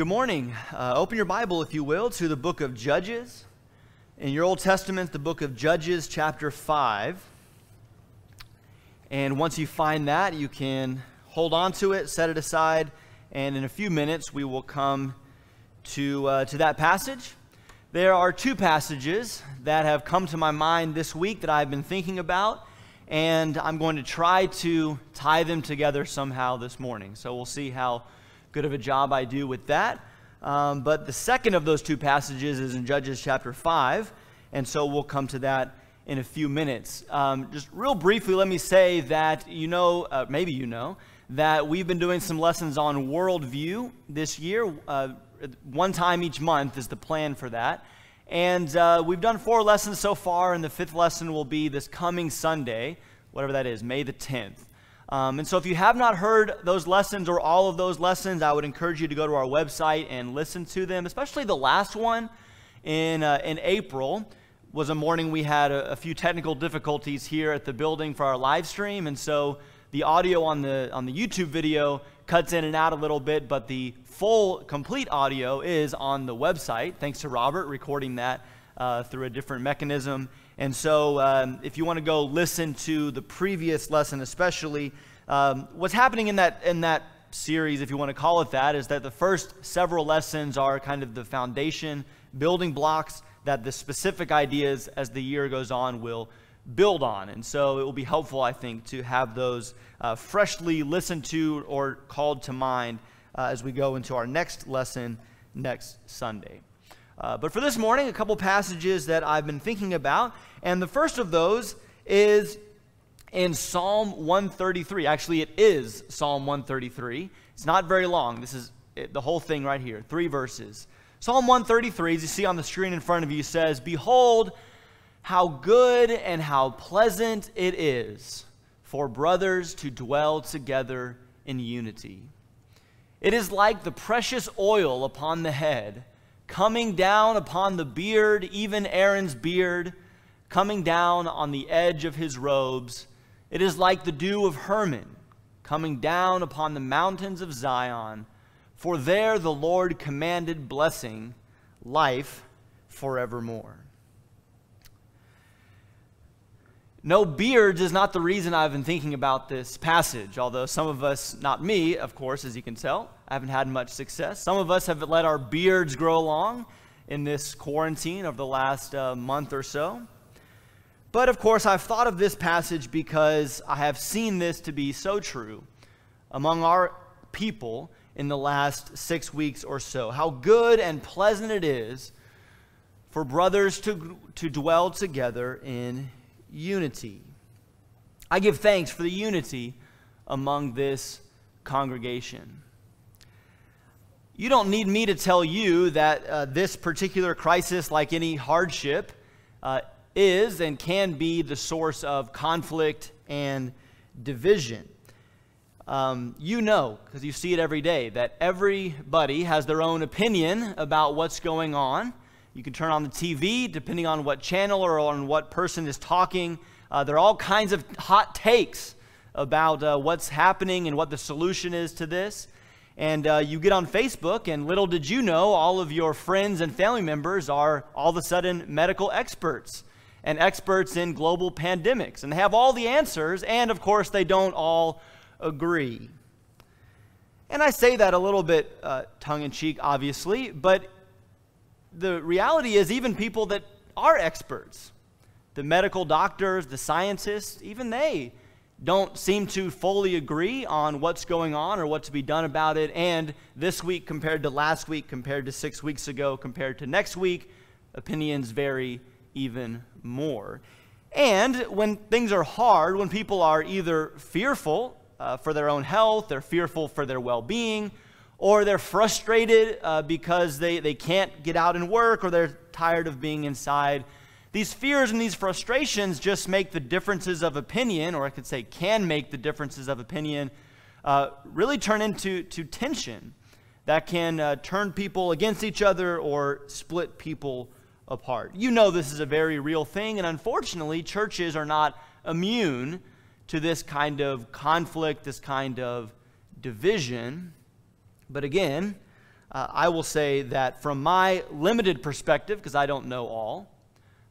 Good morning. Uh, open your Bible, if you will, to the book of Judges. In your Old Testament, the book of Judges, chapter 5. And once you find that, you can hold on to it, set it aside, and in a few minutes, we will come to, uh, to that passage. There are two passages that have come to my mind this week that I've been thinking about, and I'm going to try to tie them together somehow this morning. So we'll see how good of a job I do with that. Um, but the second of those two passages is in Judges chapter 5, and so we'll come to that in a few minutes. Um, just real briefly, let me say that you know, uh, maybe you know, that we've been doing some lessons on worldview this year. Uh, one time each month is the plan for that. And uh, we've done four lessons so far, and the fifth lesson will be this coming Sunday, whatever that is, May the 10th. Um, and so, if you have not heard those lessons or all of those lessons, I would encourage you to go to our website and listen to them, especially the last one in, uh, in April. Was a morning we had a, a, few technical difficulties here at the building for our live stream, and so the audio on the on the YouTube video cuts in and out a little bit, but the full, complete audio is on the website. Thanks to Robert recording that uh, through a different mechanism. And so, um, if you want to go listen to the previous lesson, especially, um, what's happening in that in that series, if you want to call it that, is that the first several lessons are kind of the foundation, building blocks that the specific ideas as the year goes on will build on. And so, it will be helpful, I think, to have those uh, freshly listened to or called to mind uh, as we go into our next lesson next Sunday. Uh, but for this morning, a couple passages that I've been thinking about. And the first of those is in Psalm 133. Actually, it is Psalm 133. It's not very long. This is it, the whole thing right here, three verses. Psalm 133, as you see on the screen in front of you, says, Behold, how good and how pleasant it is for brothers to dwell together in unity. It is like the precious oil upon the head coming down upon the beard, even Aaron's beard, coming down on the edge of his robes. It is like the dew of Hermon coming down upon the mountains of Zion. For there the Lord commanded blessing, life forevermore. No beards is not the reason I've been thinking about this passage, although some of us, not me, of course, as you can tell, I haven't had much success. Some of us have let our beards grow long in this quarantine of the last uh, month or so. But of course, I've thought of this passage because I have seen this to be so true among our people in the last six weeks or so. How good and pleasant it is for brothers to, to dwell together in unity. I give thanks for the unity among this congregation. You don't need me to tell you that uh, this particular crisis, like any hardship, uh, is and can be the source of conflict and division. Um, you know, because you see it every day, that everybody has their own opinion about what's going on. You can turn on the TV, depending on what channel or on what person is talking. Uh, there are all kinds of hot takes about uh, what's happening and what the solution is to this. And uh, you get on Facebook, and little did you know, all of your friends and family members are all of a sudden medical experts and experts in global pandemics. And they have all the answers, and of course, they don't all agree. And I say that a little bit uh, tongue in cheek, obviously, but the reality is, even people that are experts, the medical doctors, the scientists, even they don't seem to fully agree on what's going on or what to be done about it. And this week compared to last week, compared to six weeks ago, compared to next week, opinions vary even more. And when things are hard, when people are either fearful uh, for their own health, they're fearful for their well being, or they're frustrated uh, because they, they can't get out and work or they're tired of being inside. These fears and these frustrations just make the differences of opinion, or I could say can make the differences of opinion, uh, really turn into to tension that can uh, turn people against each other or split people apart. You know this is a very real thing, and unfortunately, churches are not immune to this kind of conflict, this kind of division. But again, uh, I will say that from my limited perspective, because I don't know all,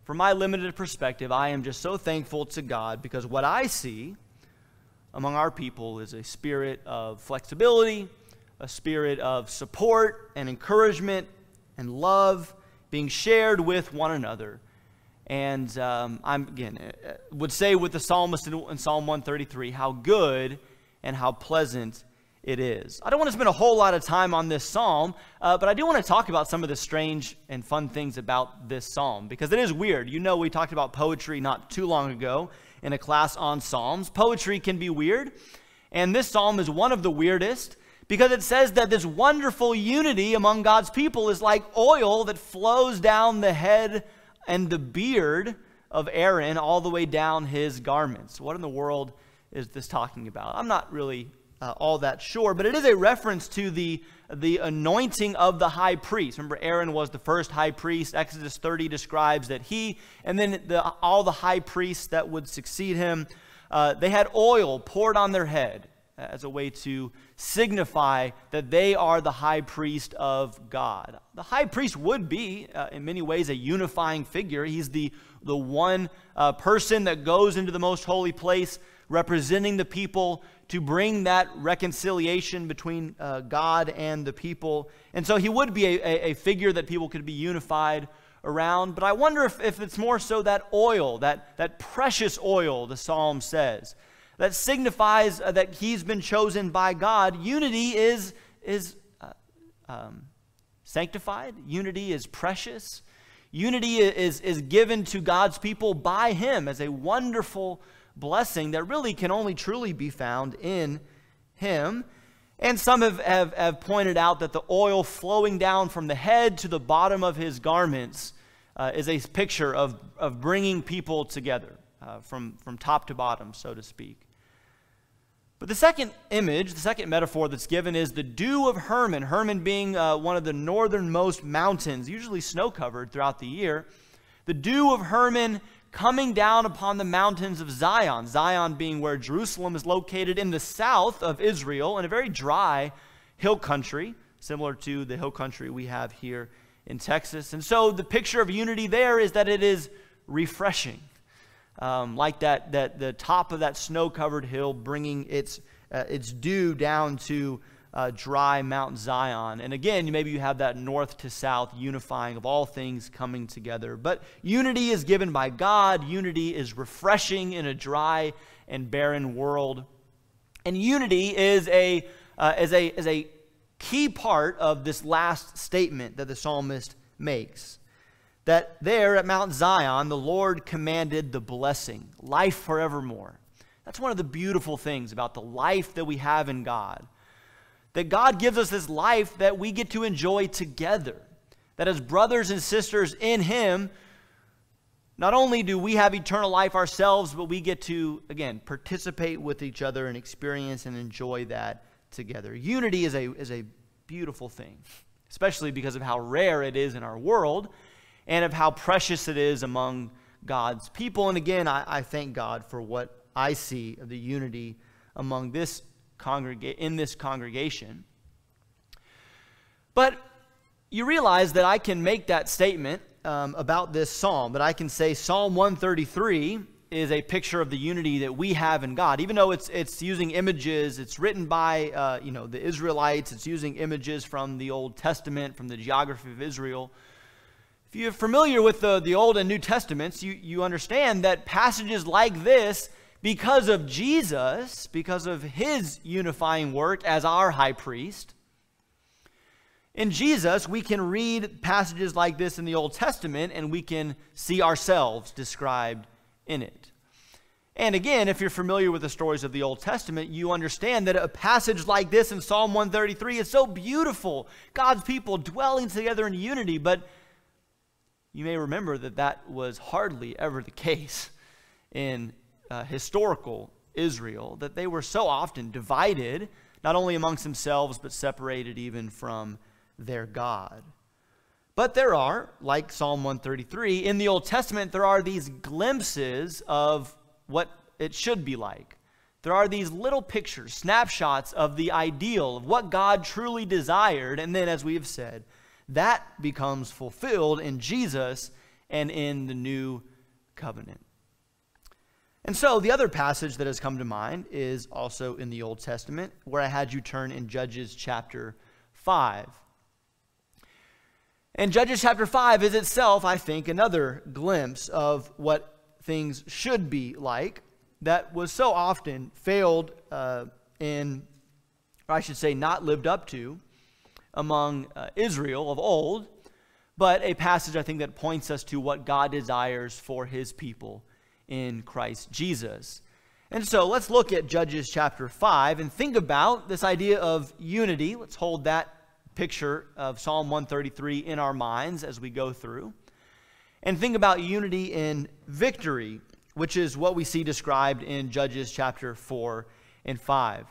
from my limited perspective, I am just so thankful to God because what I see among our people is a spirit of flexibility, a spirit of support and encouragement and love being shared with one another. And um, I'm, again, uh, would say with the psalmist in Psalm 133 how good and how pleasant it is. I don't want to spend a whole lot of time on this psalm, uh, but I do want to talk about some of the strange and fun things about this psalm because it is weird. You know, we talked about poetry not too long ago in a class on psalms. Poetry can be weird, and this psalm is one of the weirdest because it says that this wonderful unity among God's people is like oil that flows down the head and the beard of Aaron all the way down his garments. What in the world is this talking about? I'm not really uh, all that sure, but it is a reference to the, the anointing of the high priest. Remember, Aaron was the first high priest. Exodus 30 describes that he, and then the, all the high priests that would succeed him, uh, they had oil poured on their head as a way to signify that they are the high priest of God. The high priest would be, uh, in many ways, a unifying figure. He's the, the one uh, person that goes into the most holy place representing the people to bring that reconciliation between uh, God and the people. And so he would be a, a, a, figure that people could be unified around. But I wonder if, if it's more so that oil, that, that precious oil, the psalm says that signifies uh, that he's been chosen by God. Unity is, is uh, um, sanctified, unity is precious. Unity is, is given to God's people by him as a wonderful blessing that really can only truly be found in him. And some have, have, have pointed out that the oil flowing down from the head to the bottom of his garments uh, is a picture of, of bringing people together uh, from, from top to bottom, so to speak. But the second image, the second metaphor that's given is the dew of Hermon. Hermon being uh, one of the northernmost mountains, usually snow covered throughout the year. The dew of Hermon coming down upon the mountains of Zion. Zion being where Jerusalem is located in the south of Israel in a very dry hill country, similar to the hill country we have here in Texas. And so the picture of unity there is that it is refreshing um, like that, that the top of that snow covered hill bringing its, uh, its dew down to uh, dry Mount Zion. And again, maybe you have that north to south unifying of all things coming together. But unity is given by God, unity is refreshing in a dry and barren world. And unity is a, uh, is a, is a key part of this last statement that the psalmist makes that there at Mount Zion, the Lord commanded the blessing, life forevermore. That's one of the beautiful things about the life that we have in God. That God gives us this life that we get to enjoy together. That as brothers and sisters in Him, not only do we have eternal life ourselves, but we get to, again, participate with each other and experience and enjoy that together. Unity is a, is a beautiful thing, especially because of how rare it is in our world and of how precious it is among God's people. And again, I, I thank God for what I see of the unity among this congrega- in this congregation. But you realize that I can make that statement um, about this psalm, that I can say Psalm 133 is a picture of the unity that we have in God. Even though it's, it's using images, it's written by uh, you know, the Israelites, it's using images from the Old Testament, from the geography of Israel. If you're familiar with the, the Old and New Testaments, you, you understand that passages like this, because of Jesus, because of his unifying work as our high priest, in Jesus, we can read passages like this in the Old Testament and we can see ourselves described in it. And again, if you're familiar with the stories of the Old Testament, you understand that a passage like this in Psalm 133 is so beautiful. God's people dwelling together in unity, but you may remember that that was hardly ever the case in uh, historical Israel, that they were so often divided, not only amongst themselves, but separated even from their God. But there are, like Psalm 133, in the Old Testament, there are these glimpses of what it should be like there are these little pictures, snapshots of the ideal, of what God truly desired. And then, as we have said, that becomes fulfilled in Jesus and in the new covenant. And so, the other passage that has come to mind is also in the Old Testament, where I had you turn in Judges chapter 5. And Judges chapter 5 is itself, I think, another glimpse of what things should be like that was so often failed uh, in, or I should say, not lived up to among uh, Israel of old, but a passage I think that points us to what God desires for his people in Christ Jesus. And so let's look at Judges chapter 5 and think about this idea of unity. Let's hold that picture of Psalm 133 in our minds as we go through. And think about unity in victory which is what we see described in Judges chapter 4 and 5.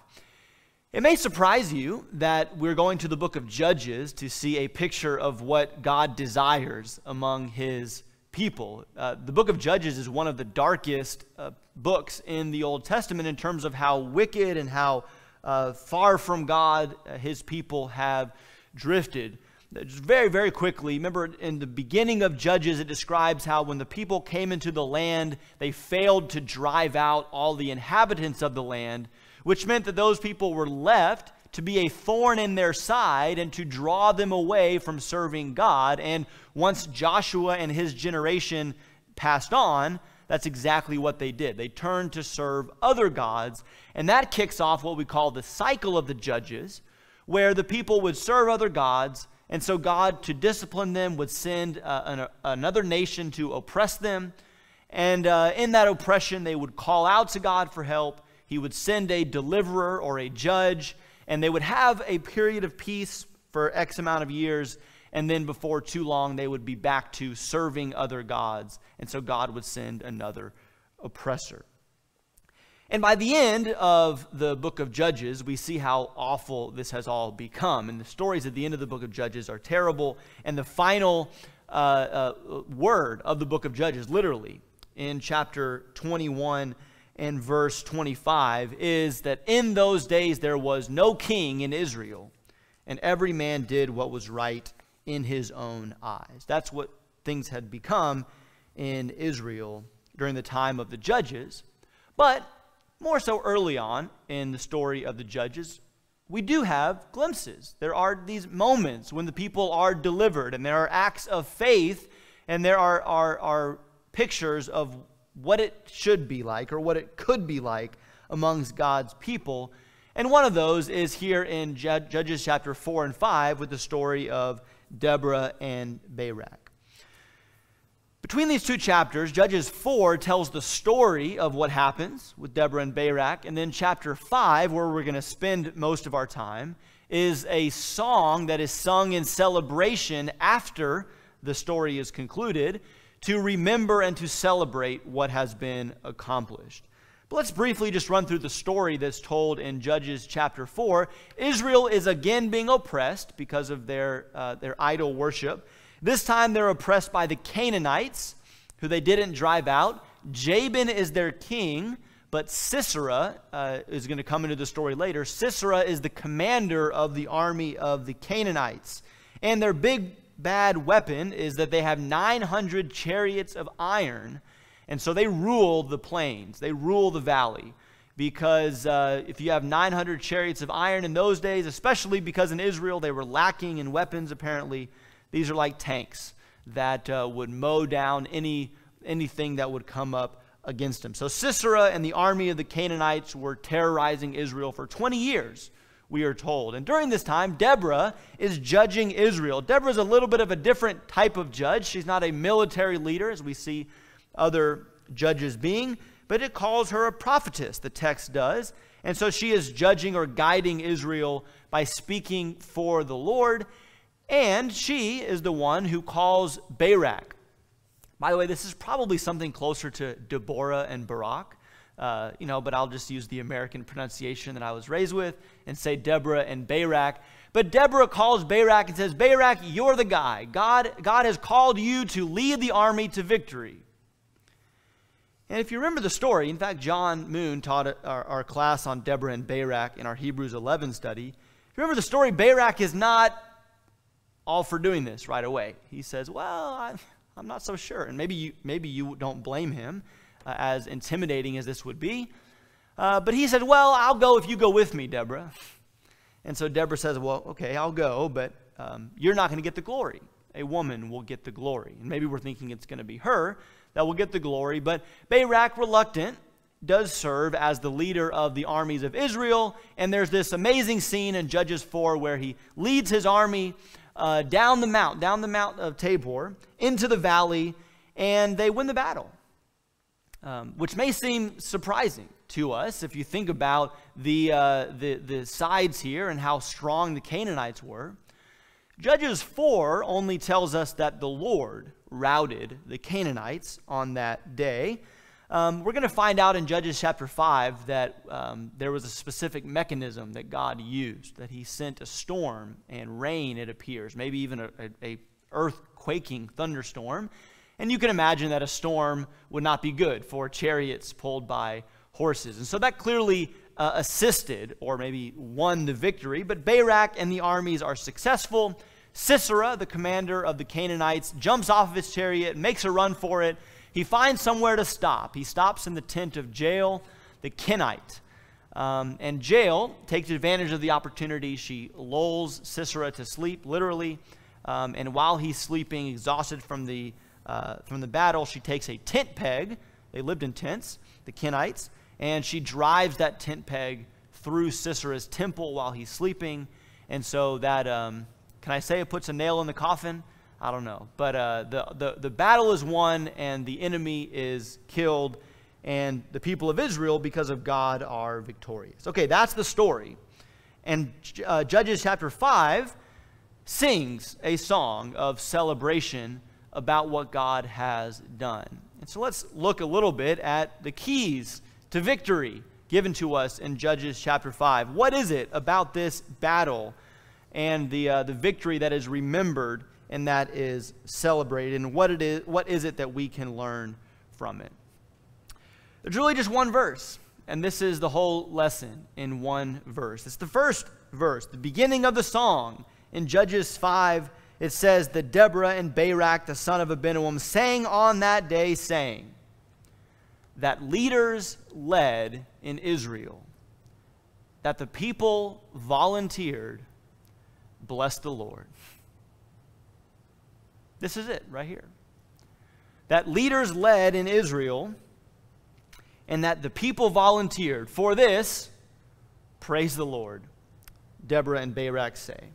It may surprise you that we're going to the book of Judges to see a picture of what God desires among his people. Uh, the book of Judges is one of the darkest uh, books in the Old Testament in terms of how wicked and how uh, far from God uh, his people have drifted. Just very, very quickly, remember in the beginning of Judges, it describes how when the people came into the land, they failed to drive out all the inhabitants of the land, which meant that those people were left to be a thorn in their side and to draw them away from serving God. And once Joshua and his generation passed on, that's exactly what they did. They turned to serve other gods. And that kicks off what we call the cycle of the judges, where the people would serve other gods and so God, to discipline them, would send uh, an, another nation to oppress them. And uh, in that oppression, they would call out to God for help. He would send a deliverer or a judge, and they would have a period of peace for X amount of years. And then before too long, they would be back to serving other gods. And so God would send another oppressor. And by the end of the book of Judges, we see how awful this has all become. And the stories at the end of the book of Judges are terrible. And the final uh, uh, word of the book of Judges, literally, in chapter 21 and verse 25, is that in those days there was no king in Israel, and every man did what was right in his own eyes. That's what things had become in Israel during the time of the Judges. But more so early on in the story of the judges, we do have glimpses. There are these moments when the people are delivered, and there are acts of faith, and there are, are, are pictures of what it should be like or what it could be like amongst God's people. And one of those is here in Judges chapter 4 and 5 with the story of Deborah and Barak. Between these two chapters, Judges 4 tells the story of what happens with Deborah and Barak, and then chapter 5, where we're going to spend most of our time, is a song that is sung in celebration after the story is concluded to remember and to celebrate what has been accomplished. But let's briefly just run through the story that's told in Judges chapter 4. Israel is again being oppressed because of their, uh, their idol worship. This time they're oppressed by the Canaanites, who they didn't drive out. Jabin is their king, but Sisera uh, is going to come into the story later. Sisera is the commander of the army of the Canaanites. And their big bad weapon is that they have 900 chariots of iron. And so they rule the plains, they rule the valley. Because uh, if you have 900 chariots of iron in those days, especially because in Israel they were lacking in weapons apparently, these are like tanks that uh, would mow down any, anything that would come up against them. So Sisera and the army of the Canaanites were terrorizing Israel for 20 years, we are told. And during this time, Deborah is judging Israel. Deborah is a little bit of a different type of judge. She's not a military leader, as we see other judges being, but it calls her a prophetess, the text does. And so she is judging or guiding Israel by speaking for the Lord. And she is the one who calls Barak. By the way, this is probably something closer to Deborah and Barak, uh, you know, but I'll just use the American pronunciation that I was raised with and say Deborah and Barak. But Deborah calls Barak and says, Barak, you're the guy. God, God has called you to lead the army to victory. And if you remember the story, in fact, John Moon taught our, our class on Deborah and Barak in our Hebrews 11 study. If you remember the story, Barak is not all for doing this right away. He says, Well, I, am not so sure. And maybe you, maybe you don't blame him, uh, as intimidating as this would be. Uh, but he said, Well, I'll go if you go with me, Deborah. And so Deborah says, Well, okay, I'll go, but um, you're not going to get the glory. A woman will get the glory. And maybe we're thinking it's going to be her that will get the glory. But Barak, reluctant, does serve as the leader of the armies of Israel. And there's this amazing scene in Judges 4 where he leads his army uh, down the mount, down the mount of Tabor, into the valley, and they win the battle. Um, which may seem surprising to us if you think about the, uh, the, the sides here and how strong the Canaanites were. Judges 4 only tells us that the Lord routed the Canaanites on that day. Um, we're going to find out in Judges chapter 5 that um, there was a specific mechanism that God used, that he sent a storm and rain, it appears, maybe even a, a, a earth-quaking thunderstorm. And you can imagine that a storm would not be good for chariots pulled by horses. And so that clearly uh, assisted or maybe won the victory. But Barak and the armies are successful. Sisera, the commander of the Canaanites, jumps off of his chariot, makes a run for it. He finds somewhere to stop. He stops in the tent of Jael, the Kenite. Um, and Jael takes advantage of the opportunity. She lulls Sisera to sleep, literally. Um, and while he's sleeping, exhausted from the, uh, from the battle, she takes a tent peg. They lived in tents, the Kenites. And she drives that tent peg through Sisera's temple while he's sleeping. And so that, um, can I say it puts a nail in the coffin? I don't know. But uh, the, the, the battle is won and the enemy is killed, and the people of Israel, because of God, are victorious. Okay, that's the story. And uh, Judges chapter 5 sings a song of celebration about what God has done. And so let's look a little bit at the keys to victory given to us in Judges chapter 5. What is it about this battle and the, uh, the victory that is remembered and that is celebrated and what, it is, what is it that we can learn from it. There's really just one verse, and this is the whole lesson in one verse. It's the first verse, the beginning of the song in Judges 5. It says that Deborah and Barak, the son of Abinoam, sang on that day, saying that leaders led in Israel, that the people volunteered, bless the Lord. This is it right here. That leaders led in Israel and that the people volunteered. For this, praise the Lord, Deborah and Barak say.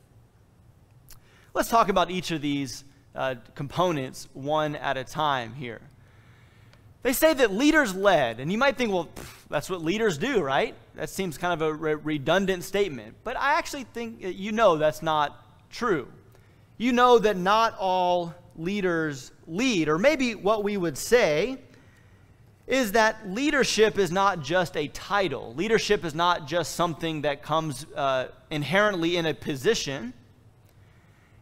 Let's talk about each of these uh, components one at a time here. They say that leaders led, and you might think, well, pff, that's what leaders do, right? That seems kind of a re- redundant statement. But I actually think you know that's not true you know that not all leaders lead. Or maybe what we would say is that leadership is not just a title, leadership is not just something that comes uh, inherently in a position.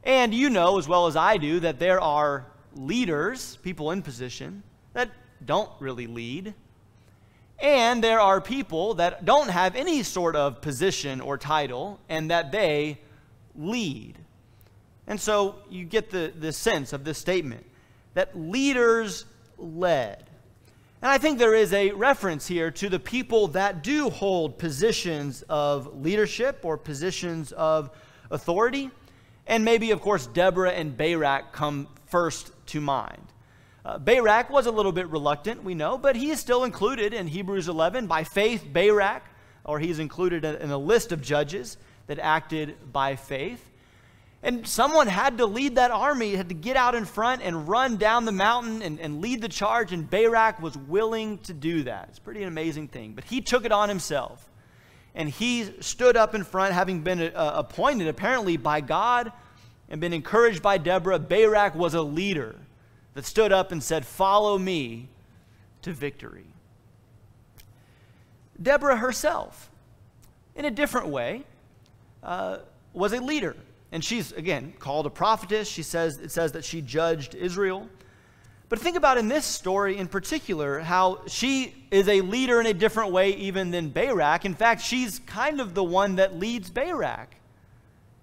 And you know as well as I do that there are leaders, people in position, that don't really lead. And there are people that don't have any sort of position or title and that they lead. And so you get the, the sense of this statement that leaders led. And I think there is a reference here to the people that do hold positions of leadership or positions of authority. And maybe, of course, Deborah and Barak come first to mind. Uh, Barak was a little bit reluctant, we know, but he is still included in Hebrews 11 by faith, Barak, or he's included in a list of judges that acted by faith. And someone had to lead that army, had to get out in front and run down the mountain and, and lead the charge, and Barak was willing to do that. It's pretty an amazing thing. But he took it on himself. And he stood up in front, having been uh, appointed apparently by God and been encouraged by Deborah. Barak was a leader that stood up and said, Follow me to victory. Deborah herself, in a different way, uh, was a leader. And she's, again, called a prophetess. She says, it says that she judged Israel. But think about in this story in particular how she is a leader in a different way even than Barak. In fact, she's kind of the one that leads Barak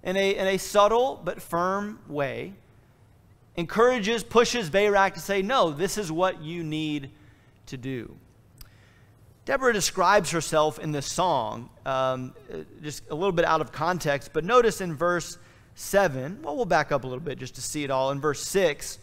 in a, in a subtle but firm way. Encourages, pushes Barak to say, No, this is what you need to do. Deborah describes herself in this song, um, just a little bit out of context, but notice in verse 7, well, we'll back up a little bit just to see it all. In verse 6,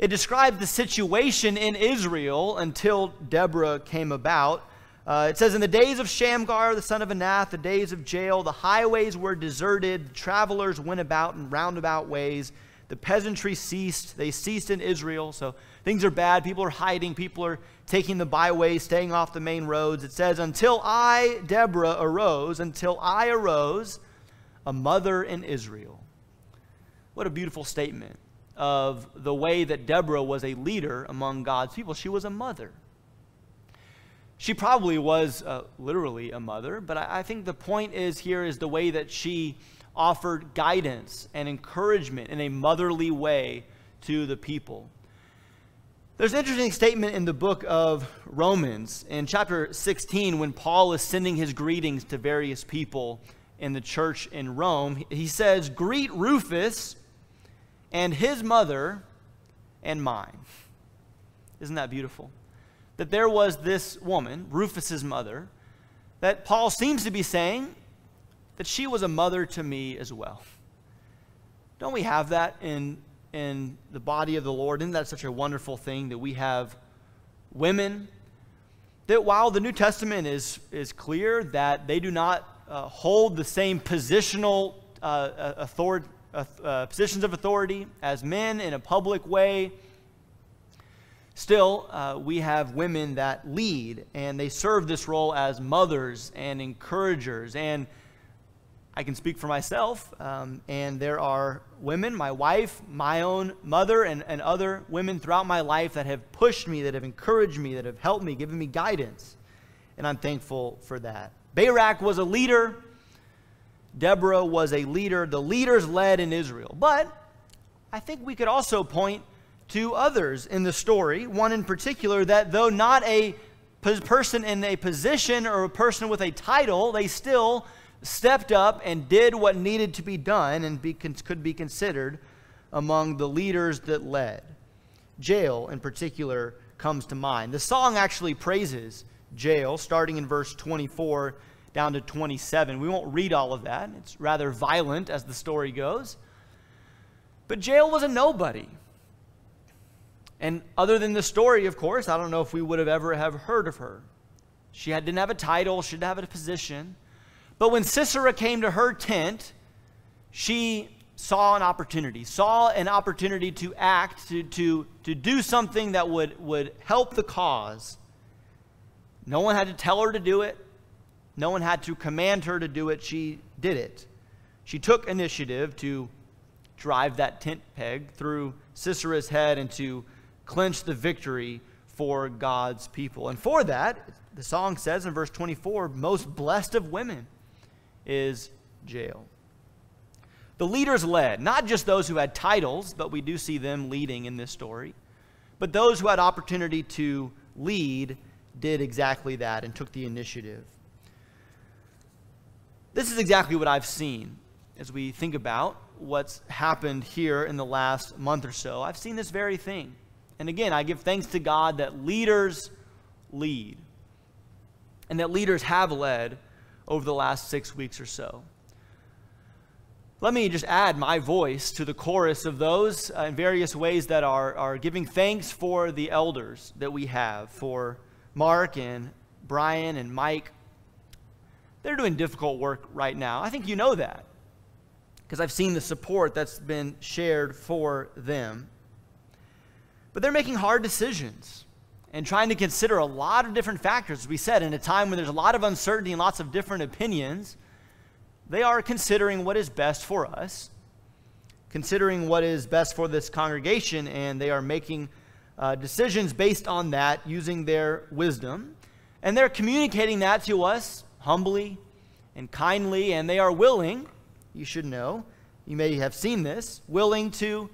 it describes the situation in Israel until Deborah came about. Uh, it says, In the days of Shamgar, the son of Anath, the days of Jael, the highways were deserted, travelers went about in roundabout ways. The peasantry ceased. They ceased in Israel. So things are bad. People are hiding. People are taking the byways, staying off the main roads. It says, Until I, Deborah, arose, until I arose, a mother in Israel. What a beautiful statement of the way that Deborah was a leader among God's people. She was a mother. She probably was uh, literally a mother, but I, I think the point is here is the way that she offered guidance and encouragement in a motherly way to the people. There's an interesting statement in the book of Romans in chapter 16 when Paul is sending his greetings to various people in the church in Rome. He says, Greet Rufus and his mother and mine. Isn't that beautiful? That there was this woman, Rufus's mother, that Paul seems to be saying that she was a mother to me as well. Don't we have that in, in the body of the Lord? Isn't that such a wonderful thing that we have women that while the New Testament is, is clear that they do not uh, hold the same positional uh, uh authority, uh, positions of authority as men in a public way. Still, uh, we have women that lead, and they serve this role as mothers and encouragers. And I can speak for myself, um, and there are women, my wife, my own mother, and, and other women throughout my life that have pushed me, that have encouraged me, that have helped me, given me guidance. And I'm thankful for that. Barak was a leader Deborah was a leader. The leaders led in Israel. But I think we could also point to others in the story, one in particular, that though not a person in a position or a person with a title, they still stepped up and did what needed to be done and be, could be considered among the leaders that led. Jael, in particular, comes to mind. The song actually praises Jael, starting in verse 24 down to 27. We won't read all of that. It's rather violent as the story goes. But Jael was a nobody. And other than the story, of course, I don't know if we would have ever have heard of her. She had, didn't have a title, she didn't have a position. But when Sisera came to her tent, she saw an opportunity, saw an opportunity to act, to, to, to do something that would, would help the cause. No one had to tell her to do it. No one had to command her to do it. She did it. She took initiative to drive that tent peg through Sisera's head and to clinch the victory for God's people. And for that, the song says in verse 24, most blessed of women is Jael. The leaders led, not just those who had titles, but we do see them leading in this story, but those who had opportunity to lead did exactly that and took the initiative. This is exactly what I've seen as we think about what's happened here in the last month or so. I've seen this very thing. And again, I give thanks to God that leaders lead and that leaders have led over the last six weeks or so. Let me just add my voice to the chorus of those uh, in various ways that are, are giving thanks for the elders that we have, for Mark and Brian and Mike they're doing difficult work right now. I think you know that because I've seen the support that's been shared for them. But they're making hard decisions and trying to consider a lot of different factors. As we said, in a time when there's a lot of uncertainty and lots of different opinions, they are considering what is best for us, considering what is best for this congregation, and they are making uh, decisions based on that using their wisdom. And they're communicating that to us humbly and kindly, and they are willing, you should know, you may have seen this, willing to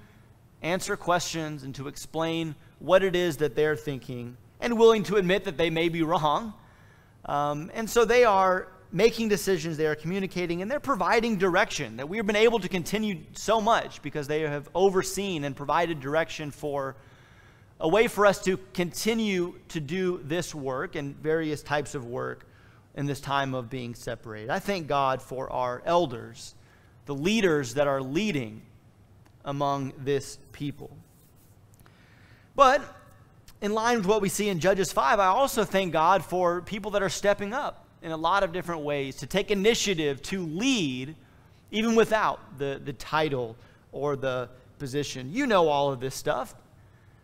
answer questions and to explain what it is that they're thinking and willing to admit that they may be wrong. Um, and so they are making decisions, they are communicating, and they're providing direction that we've been able to continue so much because they have overseen and provided direction for a way for us to continue to do this work and various types of work in this time of being separated. I thank God for our elders, the leaders that are leading among this people. But in line with what we see in Judges 5, I also thank God for people that are stepping up in a lot of different ways to take initiative to lead, even without the, the title or the position. You know all of this stuff.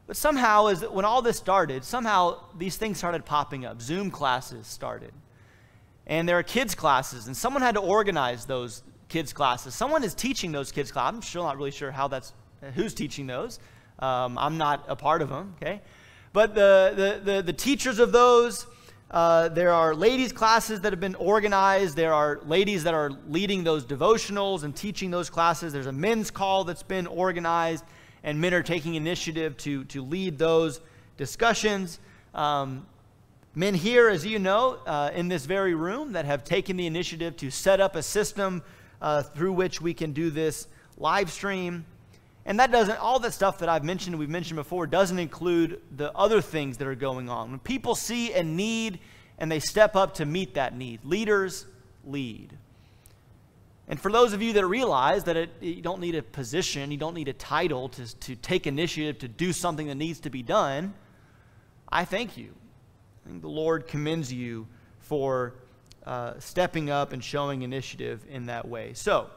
But somehow, as when all this started, somehow these things started popping up. Zoom classes started. And there are kids' classes, and someone had to organize those kids' classes. Someone is teaching those kids' classes. I'm still not really sure how that's, who's teaching those. Um, I'm not a part of them, okay? But the, the, the, the teachers of those, uh, there are ladies' classes that have been organized. There are ladies that are leading those devotionals and teaching those classes. There's a men's call that's been organized, and men are taking initiative to, to lead those discussions. Um, men here, as you know, uh, in this very room that have taken the initiative to set up a system uh, through which we can do this live stream. And that doesn't, all that stuff that I've mentioned, we've mentioned before, doesn't include the other things that are going on. When people see a need and they step up to meet that need, leaders lead. And for those of you that realize that it, you don't need a position, you don't need a title to, to take initiative to do something that needs to be done, I thank you. The Lord commends you for uh, stepping up and showing initiative in that way. So,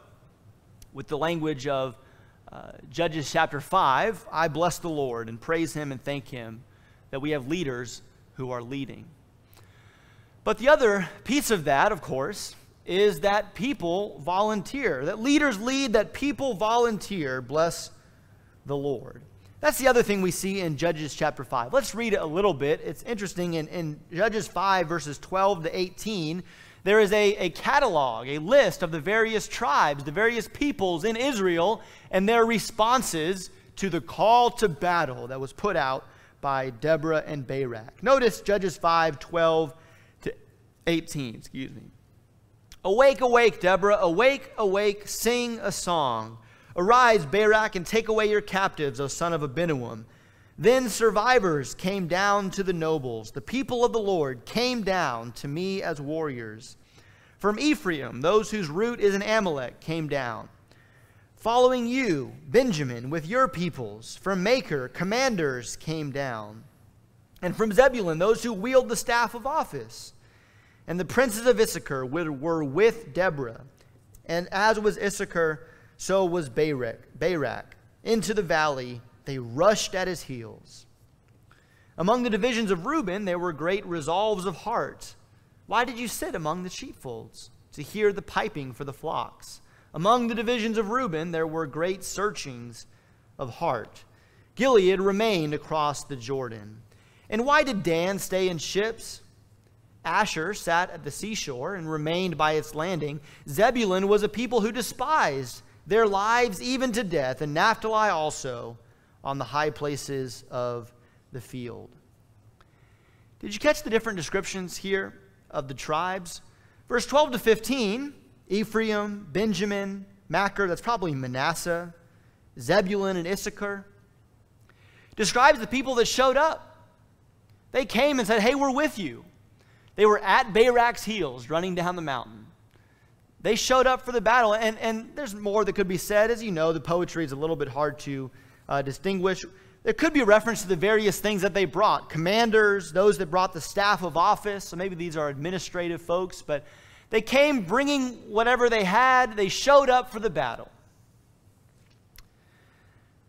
with the language of uh, Judges chapter 5, I bless the Lord and praise him and thank him that we have leaders who are leading. But the other piece of that, of course, is that people volunteer, that leaders lead, that people volunteer. Bless the Lord. That's the other thing we see in Judges chapter 5. Let's read it a little bit. It's interesting. In, in Judges 5, verses 12 to 18, there is a, a catalog, a list of the various tribes, the various peoples in Israel, and their responses to the call to battle that was put out by Deborah and Barak. Notice Judges 5 12 to 18. Excuse me. Awake, awake, Deborah, awake, awake, sing a song. Arise, Barak, and take away your captives, O son of Abinoam. Then survivors came down to the nobles. The people of the Lord came down to me as warriors. From Ephraim, those whose root is in Amalek came down. Following you, Benjamin, with your peoples. From Machir, commanders came down. And from Zebulun, those who wield the staff of office. And the princes of Issachar were with Deborah. And as was Issachar, so was Barak. Barak. Into the valley they rushed at his heels. Among the divisions of Reuben, there were great resolves of heart. Why did you sit among the sheepfolds? To hear the piping for the flocks. Among the divisions of Reuben, there were great searchings of heart. Gilead remained across the Jordan. And why did Dan stay in ships? Asher sat at the seashore and remained by its landing. Zebulun was a people who despised their lives even to death, and Naphtali also on the high places of the field. Did you catch the different descriptions here of the tribes? Verse 12 to 15 Ephraim, Benjamin, Machir, that's probably Manasseh, Zebulun, and Issachar, describes the people that showed up. They came and said, Hey, we're with you. They were at Barak's heels running down the mountain. They showed up for the battle, and, and there's more that could be said. As you know, the poetry is a little bit hard to uh, distinguish. There could be a reference to the various things that they brought commanders, those that brought the staff of office. So maybe these are administrative folks, but they came bringing whatever they had. They showed up for the battle.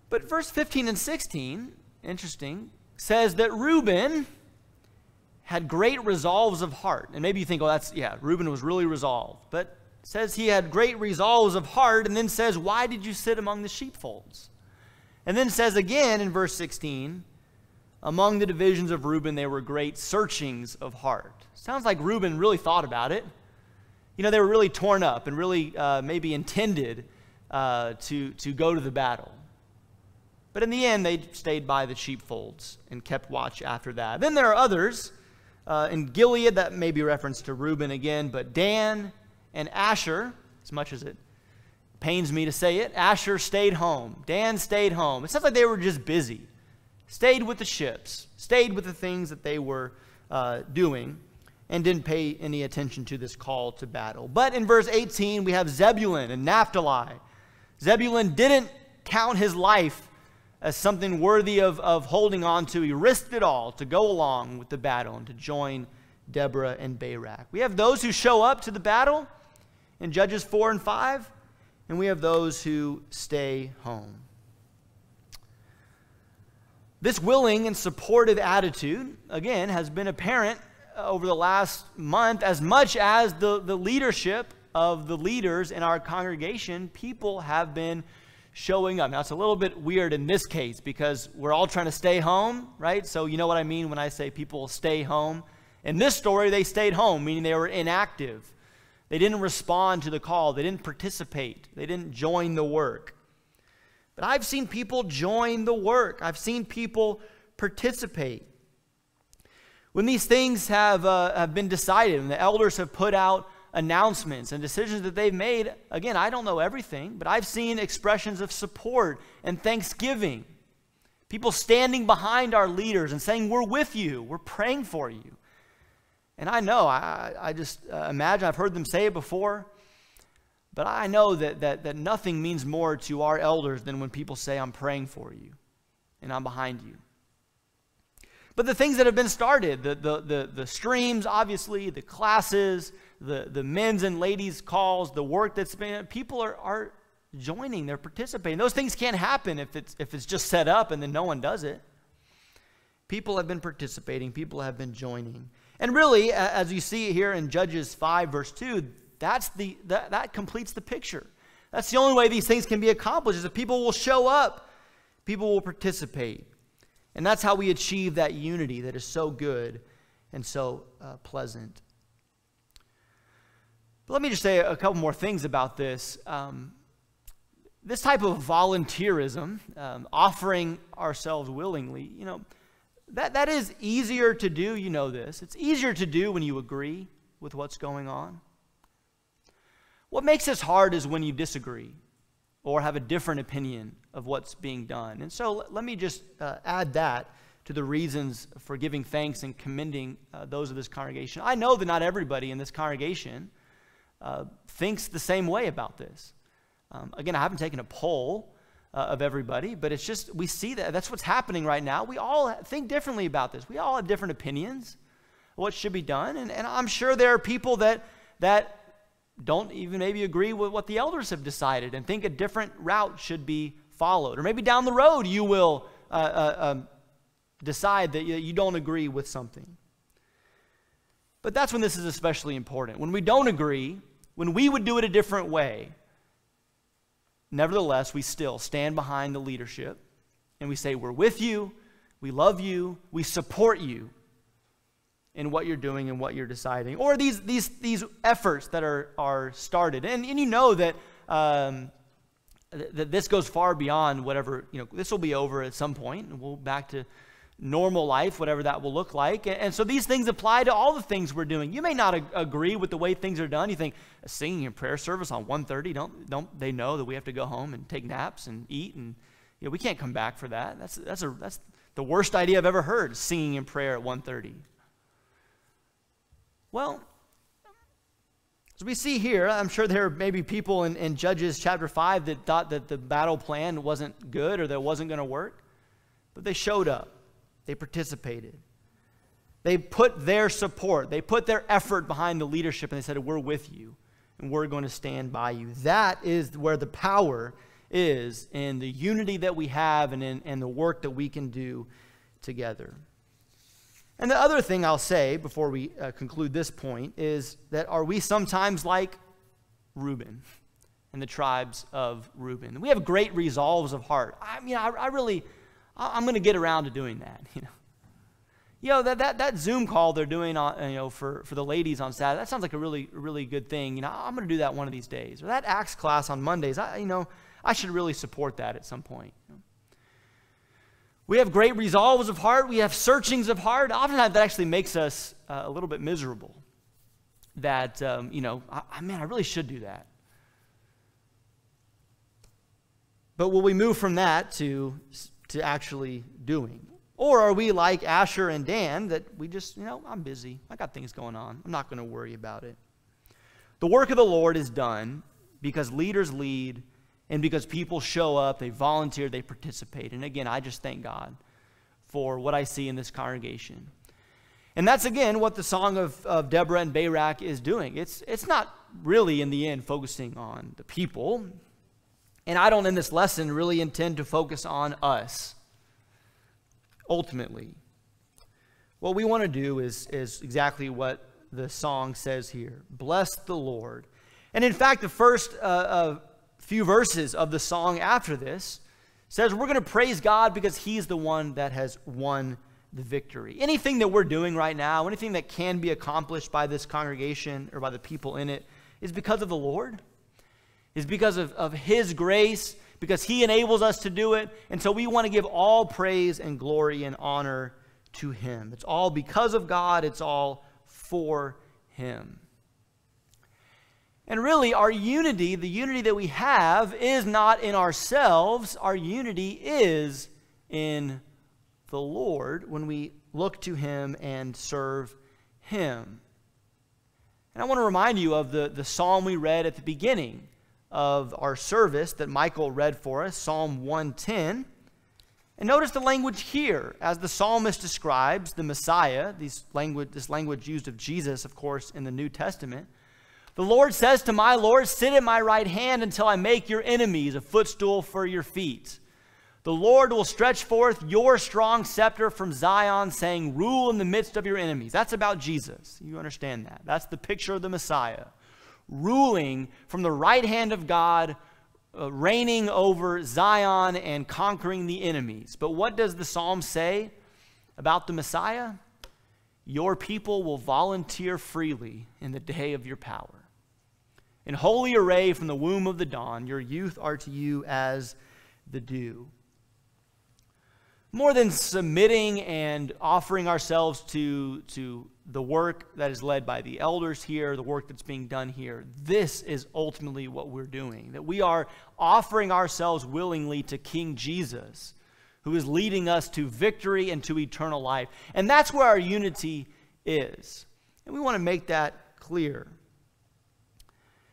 But verse 15 and 16, interesting, says that Reuben had great resolves of heart. And maybe you think, oh, that's, yeah, Reuben was really resolved. But says he had great resolves of heart, and then says, why did you sit among the sheepfolds? And then says again in verse 16, among the divisions of Reuben, there were great searchings of heart. Sounds like Reuben really thought about it. You know, they were really torn up and really uh, maybe intended uh, to, to go to the battle. But in the end, they stayed by the sheepfolds and kept watch after that. Then there are others uh, in Gilead, that may be reference to Reuben again, but Dan and Asher, as much as it pains me to say it, Asher stayed home. Dan stayed home. It sounds like they were just busy. Stayed with the ships, stayed with the things that they were uh, doing, and didn't pay any attention to this call to battle. But in verse 18, we have Zebulun and Naphtali. Zebulun didn't count his life as something worthy of, of holding on to. He risked it all to go along with the battle and to join Deborah and Barak. We have those who show up to the battle in Judges 4 and 5, and we have those who stay home. This willing and supportive attitude, again, has been apparent over the last month as much as the, the leadership of the leaders in our congregation, people have been showing up. Now, it's a little bit weird in this case because we're all trying to stay home, right? So, you know what I mean when I say people stay home? In this story, they stayed home, meaning they were inactive. They didn't respond to the call, they didn't participate, they didn't join the work. But I've seen people join the work, I've seen people participate. When these things have, uh, have been decided and the elders have put out announcements and decisions that they've made, again, I don't know everything, but I've seen expressions of support and thanksgiving. People standing behind our leaders and saying, We're with you, we're praying for you. And I know, I, I just uh, imagine, I've heard them say it before, but I know that, that, that nothing means more to our elders than when people say, I'm praying for you and I'm behind you. But the things that have been started, the, the, the, the streams, obviously, the classes, the, the men's and ladies' calls, the work that's been, people are, are joining, they're participating. Those things can't happen if it's, if it's just set up and then no one does it. People have been participating, people have been joining. And really, as you see here in Judges 5, verse 2, that's the, that, that completes the picture. That's the only way these things can be accomplished is if people will show up, people will participate. And that's how we achieve that unity that is so good and so uh, pleasant. But let me just say a couple more things about this. Um, this type of volunteerism, um, offering ourselves willingly, you know, that, that is easier to do. You know this. It's easier to do when you agree with what's going on. What makes this hard is when you disagree or have a different opinion of what's being done. And so let me just uh, add that to the reasons for giving thanks and commending uh, those of this congregation. I know that not everybody in this congregation uh, thinks the same way about this. Um, again, I haven't taken a poll uh, of everybody, but it's just we see that that's what's happening right now. We all think differently about this. We all have different opinions what should be done, and, and I'm sure there are people that that don't even maybe agree with what the elders have decided and think a different route should be followed, or maybe down the road you will uh, uh, um, decide that you don't agree with something. But that's when this is especially important. When we don't agree, when we would do it a different way, nevertheless, we still stand behind the leadership and we say, We're with you, we love you, we support you in what you're doing and what you're deciding. Or these, these, these efforts that are, are started. And, and you know that, um, that this goes far beyond whatever, you know, this will be over at some point and we'll back to normal life, whatever that will look like. And, so these things apply to all the things we're doing. You may not ag- agree with the way things are done. You think singing and prayer service on 1:30, don't don't they know that we have to go home and take naps and eat and you know, we can't come back for that. That's that's a that's the worst idea I've ever heard, singing and prayer at 1:30. Well, as we see here, I'm sure there may be people in, in Judges chapter 5 that thought that the battle plan wasn't good or that it wasn't going to work, but they showed up. They participated. They put their support, they put their effort behind the leadership, and they said, We're with you, and we're going to stand by you. That is where the power is in the unity that we have and in and the work that we can do together. And the other thing I'll say before we uh, conclude this point is that are we sometimes like Reuben and the tribes of Reuben? We have great resolves of heart. I mean, I, I really I'm going to get around to doing that. You know, you know that, that, that Zoom call they're doing on, you know, for, for the ladies on Saturday, that sounds like a really, really good thing. You know, I'm going to do that one of these days. Or that Acts class on Mondays, I, you know, I should really support that at some point. We have great resolves of heart. We have searchings of heart. Oftentimes, that actually makes us uh, a little bit miserable. That, um, you know, I, I, man, I really should do that. But will we move from that to, to actually doing? Or are we like Asher and Dan that we just, you know, I'm busy. I got things going on. I'm not going to worry about it. The work of the Lord is done because leaders lead and because people show up, they volunteer, they participate. And again, I just thank God for what I see in this congregation. And that's again what the song of, of Deborah and Barak is doing. It's, it's not really, in the end, focusing on the people. And I don't, in this lesson, really intend to focus on us ultimately. What we want to do is, is exactly what the song says here Bless the Lord. And in fact, the first uh, uh, few verses of the song after this says we're going to praise God because He's the one that has won the victory. Anything that we're doing right now, anything that can be accomplished by this congregation or by the people in it, is because of the Lord, is because of, of His grace, because He enables us to do it. And so we want to give all praise and glory and honor to Him. It's all because of God, it's all for Him. And really, our unity, the unity that we have, is not in ourselves. Our unity is in the Lord when we look to Him and serve Him. And I want to remind you of the, the psalm we read at the beginning of our service that Michael read for us, Psalm 110. And notice the language here as the psalmist describes the Messiah, these language, this language used of Jesus, of course, in the New Testament. The Lord says to my Lord, Sit at my right hand until I make your enemies a footstool for your feet. The Lord will stretch forth your strong scepter from Zion, saying, Rule in the midst of your enemies. That's about Jesus. You understand that. That's the picture of the Messiah. Ruling from the right hand of God, uh, reigning over Zion and conquering the enemies. But what does the psalm say about the Messiah? Your people will volunteer freely in the day of your power. In holy array from the womb of the dawn, your youth are to you as the dew. More than submitting and offering ourselves to, to the work that is led by the elders here, the work that's being done here, this is ultimately what we're doing. That we are offering ourselves willingly to King Jesus, who is leading us to victory and to eternal life. And that's where our unity is. And we want to make that clear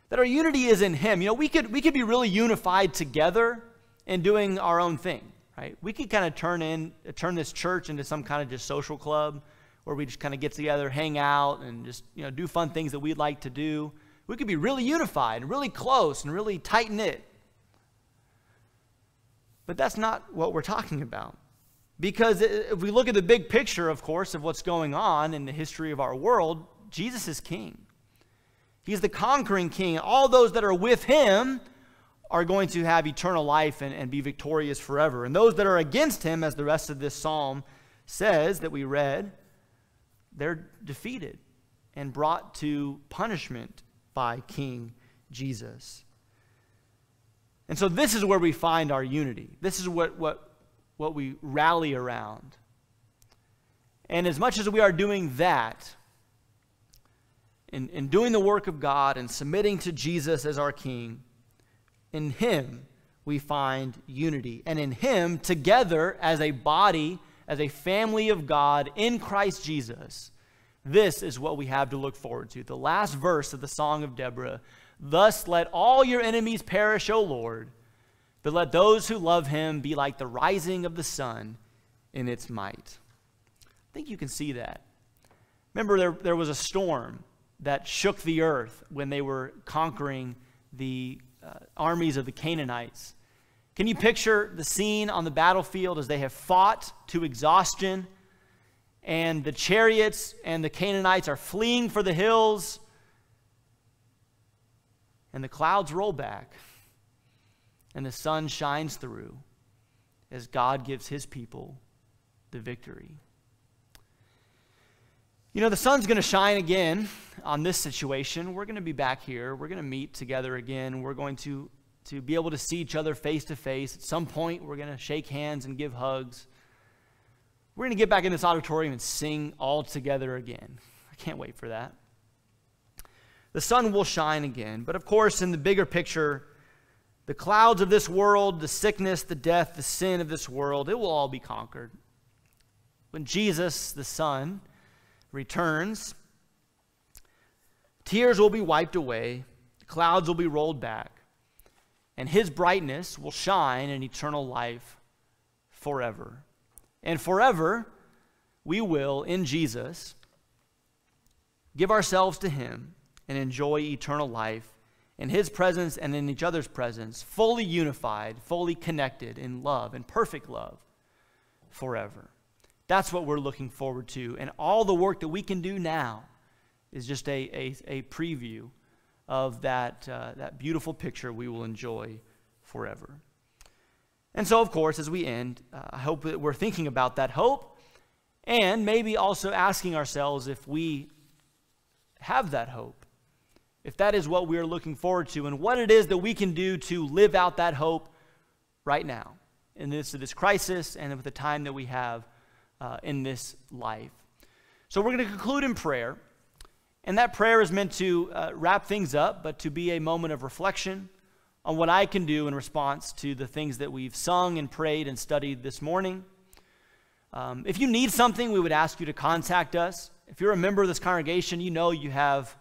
that our unity is in him. You know, we could we could be really unified together in doing our own thing, right? We could kind of turn in turn this church into some kind of just social club where we just kind of get together, hang out, and just you know do fun things that we'd like to do. We could be really unified and really close and really tight knit. But that's not what we're talking about. Because if we look at the big picture, of course, of what's going on in the history of our world, Jesus is king. He's the conquering king. All those that are with him are going to have eternal life and, and be victorious forever. And those that are against him, as the rest of this psalm says that we read, they're defeated and brought to punishment by King Jesus. And so this is where we find our unity. This is what, what, what we rally around. And as much as we are doing that, in, in doing the work of God and submitting to Jesus as our King, in Him we find unity. And in Him, together as a body, as a family of God in Christ Jesus, this is what we have to look forward to. The last verse of the Song of Deborah Thus let all your enemies perish, O Lord, but let those who love Him be like the rising of the sun in its might. I think you can see that. Remember, there, there was a storm that shook the earth when they were conquering the uh, armies of the Canaanites. Can you picture the scene on the battlefield as they have fought to exhaustion and the chariots and the Canaanites are fleeing for the hills and the clouds roll back and the sun shines through as God gives his people the victory? You know, the sun's going to shine again on this situation. We're going to be back here. We're going to meet together again. We're going to, to be able to see each other face to face. At some point, we're going to shake hands and give hugs. We're going to get back in this auditorium and sing all together again. I can't wait for that. The sun will shine again. But of course, in the bigger picture, the clouds of this world, the sickness, the death, the sin of this world, it will all be conquered. When Jesus, the Son, returns, tears will be wiped away, clouds will be rolled back, and his brightness will shine in eternal life forever. And forever, we will, in Jesus, give ourselves to him and enjoy eternal life in his presence and in each other's presence, fully unified, fully connected in love and perfect love forever. That's what we're looking forward to. And all the work that we can do now is just a, a, a preview of that, uh, that beautiful picture we will enjoy forever. And so, of course, as we end, uh, I hope that we're thinking about that hope and maybe also asking ourselves if we have that hope, if that is what we're looking forward to, and what it is that we can do to live out that hope right now in this, this crisis and with the time that we have uh, in this life. So, we're going to conclude in prayer. And that prayer is meant to uh, wrap things up, but to be a moment of reflection on what I can do in response to the things that we've sung and prayed and studied this morning. Um, if you need something, we would ask you to contact us. If you're a member of this congregation, you know you have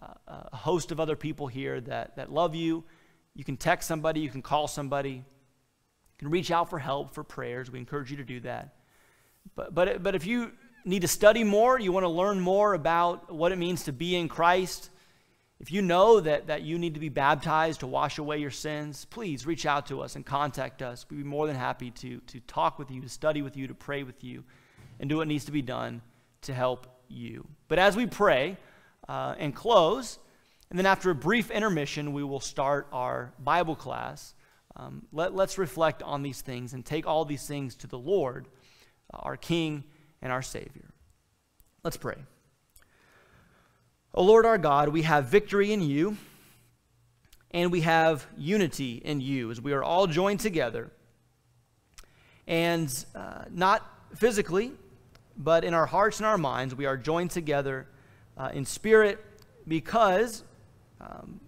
uh, a host of other people here that, that love you. You can text somebody, you can call somebody, you can reach out for help, for prayers. We encourage you to do that. But, but, but if you need to study more, you want to learn more about what it means to be in Christ, if you know that, that you need to be baptized to wash away your sins, please reach out to us and contact us. We'd be more than happy to, to talk with you, to study with you, to pray with you, and do what needs to be done to help you. But as we pray uh, and close, and then after a brief intermission, we will start our Bible class. Um, let, let's reflect on these things and take all these things to the Lord, our King and our Savior. Let's pray. O Lord our God, we have victory in you, and we have unity in you as we are all joined together. And uh, not physically, but in our hearts and our minds, we are joined together uh, in spirit because um,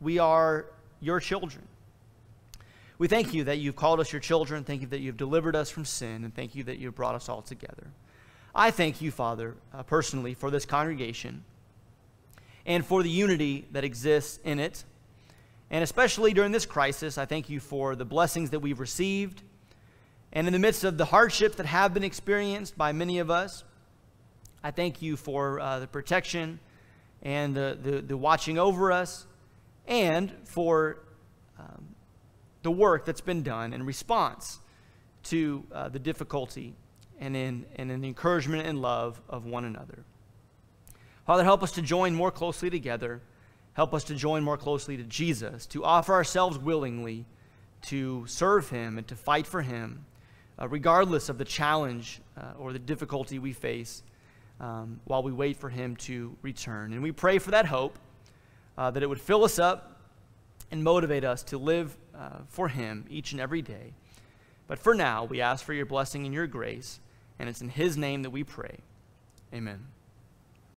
we are your children. We thank you that you've called us your children. Thank you that you've delivered us from sin. And thank you that you've brought us all together. I thank you, Father, uh, personally, for this congregation and for the unity that exists in it. And especially during this crisis, I thank you for the blessings that we've received. And in the midst of the hardships that have been experienced by many of us, I thank you for uh, the protection and the, the, the, watching over us and for the work that's been done in response to uh, the difficulty and in, and in the encouragement and love of one another. Father, help us to join more closely together. Help us to join more closely to Jesus, to offer ourselves willingly to serve him and to fight for him, uh, regardless of the challenge uh, or the difficulty we face um, while we wait for him to return. And we pray for that hope, uh, that it would fill us up and motivate us to live uh, for him each and every day. But for now, we ask for your blessing and your grace, and it's in his name that we pray. Amen.